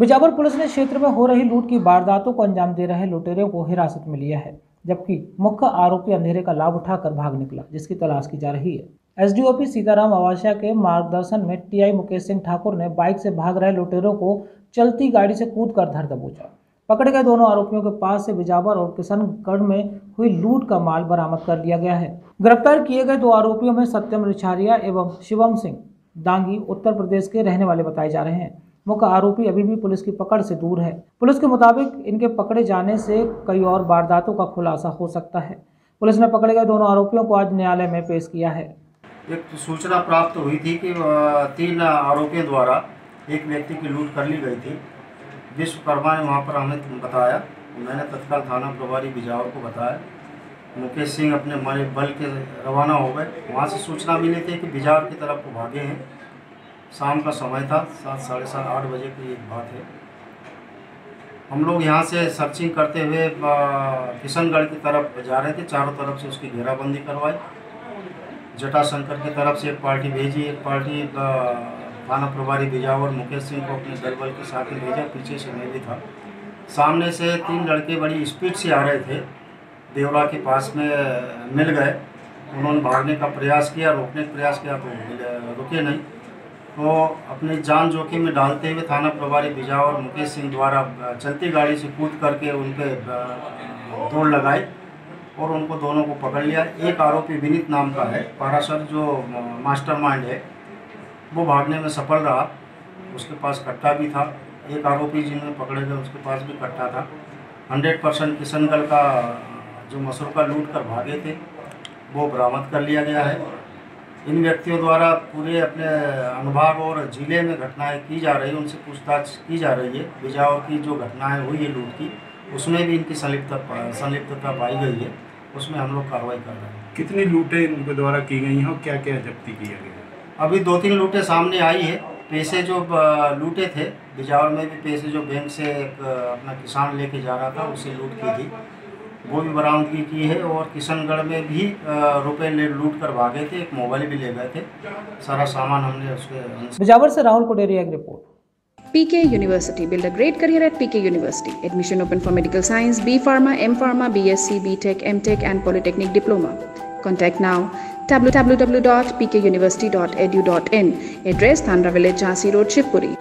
Bijawar police ने क्षेत्र में हो रही लूट की वारदातों को अंजाम दे रहे लुटेरों को हिरासत में लिया है, जबकि मुख्य आरोपी अंधेरे का लाभ उठाकर भाग निकला, जिसकी तलाश की जा रही है। एसडीओपी सीताराम आवासिया के मार्गदर्शन में टीआई मुकेश सिंह ठाकुर ने बाइक से भाग रहे लुटेरों को चलती गाड़ी से कूद कर धर दबोचा। पकड़े गए दोनों आरोपियों के पास से बिजावर और किशनगढ़ में हुई लूट का माल बरामद कर लिया गया है। गिरफ़्तार किए गए दो आरोपियों में सत्यम रिछारिया एवं शिवम सिंह, दांगी, उत्तर प्रदेश के रहने वाले बताए जा रहे हैं। मुख्य आरोपी अभी भी पुलिस की पकड़ से दूर है। पुलिस के मुताबिक इनके पकड़े जाने से कई और वारदातों का खुलासा हो सकता है। पुलिस ने पकड़े गए दोनों आरोपियों को आज न्यायालय में पेश किया है। एक सूचना प्राप्त हुई थी कि तीन आरोपियों द्वारा एक व्यक्ति की लूट कर ली गई थी। विश्वकर्मा ने वहाँ पर हमें बताया। मैंने तत्काल थाना प्रभारी बिजावर को बताया। मुकेश सिंह अपने मरे बल के रवाना हो गए। वहाँ से सूचना मिली थी कि बिजावर की तरफ़ भागे हैं। शाम का समय था, सात, साढ़े सात, आठ बजे की एक बात है। हम लोग यहाँ से सर्चिंग करते हुए किशनगढ़ की तरफ़ जा रहे थे, चारों तरफ़ से उसकी घेराबंदी करवाई। जटाशंकर की तरफ़ से एक पार्टी भेजी, एक पार्टी थाना प्रभारी बिजावर मुकेश सिंह को अपने दल बल के साथ में भेजा, पीछे से मैं भी था। सामने से तीन लड़के बड़ी स्पीड से आ रहे थे, देवला के पास में, मिल गए। उन्होंने भागने का प्रयास किया, रोकने का प्रयास किया तो रुके नहीं। तो अपनी जान जोखिम में डालते हुए थाना प्रभारी बिजावर मुकेश सिंह द्वारा चलती गाड़ी से कूद करके उनके अ, दौड़ लगाई और उनको दोनों को पकड़ लिया। एक आरोपी विनीत नाम का है पारासर जो मास्टरमाइंड है वो भागने में सफल रहा। उसके पास कट्टा भी था। एक आरोपी जिन्हें पकड़े गए उसके पास भी कट्टा था। हंड्रेड परसेंट किशनगढ़ का जो मसूर का लूट कर भागे थे वो बरामद कर लिया गया है। इन व्यक्तियों द्वारा पूरे अपने अनुभाग और ज़िले में घटनाएँ की जा रही है उनसे पूछताछ की जा रही है। बिजावर की जो घटनाएँ हुई है लूट की उसमें भी इनकी संलिप्तता संलिप्तता पाई गई है। उसमें हम लोग कार्रवाई कर रहे हैं। कितनी लूटें इनके द्वारा की गई हैं और क्या क्या जब्ती किया गया अभी दो तीन लूटें सामने आई है। पैसे जो लूटे थे बिजावर में भी पैसे जो बैंक से एक अपना किसान लेके जा रहा था उसे लूट की थी। वो भी बरामदगी की है और किशनगढ़ में भी रुपए ले लूट कर भागे थे एक मोबाइल भी ले गए थे सारा सामान हमने उसके बिजावर से राहुल कोडेरिया की report PK University. Build a great career at PK University. Admission open for medical science, B Pharma, M Pharma, BSc, BTech, MTech, and Polytechnic Diploma. Contact now www.pkuniversity.edu.in. Address Thandra Village, Jhansi Road, Shivpuri.